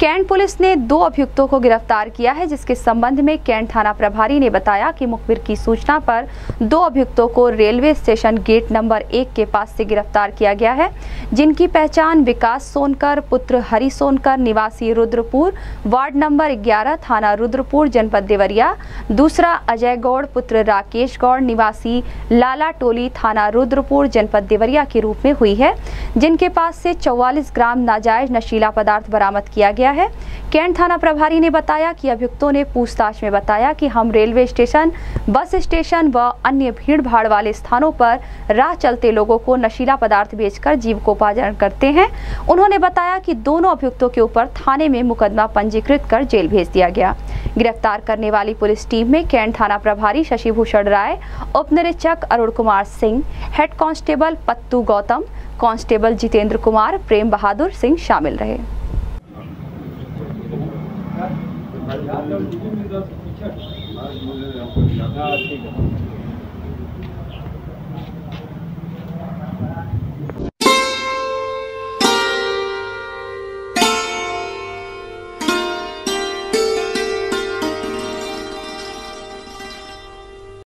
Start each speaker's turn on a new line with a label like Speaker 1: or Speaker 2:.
Speaker 1: Cantt police ने दो अभियुक्तों को गिरफ़्तार किया है, जिसके संबंध में कैंट थाना प्रभारी ने बताया कि मुखबिर की सूचना पर दो अभियुक्तों को रेलवे स्टेशन गेट नंबर एक के पास से गिरफ़्तार किया गया है। जिनकी पहचान विकास सोनकर, पुत्र हरि सोनकर, निवासी रुद्रपुर, वार्ड नंबर 11 थाना रुद्रपुर, जनपद देवरिया, दूसरा अजय गौड़, पुत्र राकेश गौड़, निवासी लाला टोली, थाना रुद्रपुर, जनपद देवरिया के रूप में हुई है। जिनके पास से 44 ग्राम नाजायज नशीला पदार्थ बरामद किया गया है। कैंट थाना प्रभारी ने बताया कि अभियुक्तों ने पूछताछ में बताया कि हम रेलवे स्टेशन, बस स्टेशन व अन्य भीड़ भाड़ वाले स्थानों पर राह चलते लोगों को नशीला पदार्थ बेचकर जीविकोपार्जन करते हैं। उन्होंने बताया कि दोनों अभियुक्तों के ऊपर थाने में मुकदमा पंजीकृत कर जेल भेज दिया गया। गिरफ़्तार करने वाली पुलिस टीम में कैंट थाना प्रभारी शशिभूषण राय, उप निरीक्षक Arun Kumar Singh, head constable Pattu Gautam, constable Jitendra Kumar, Prem Bahadur Singh शामिल रहे
Speaker 2: हाँ ठीक है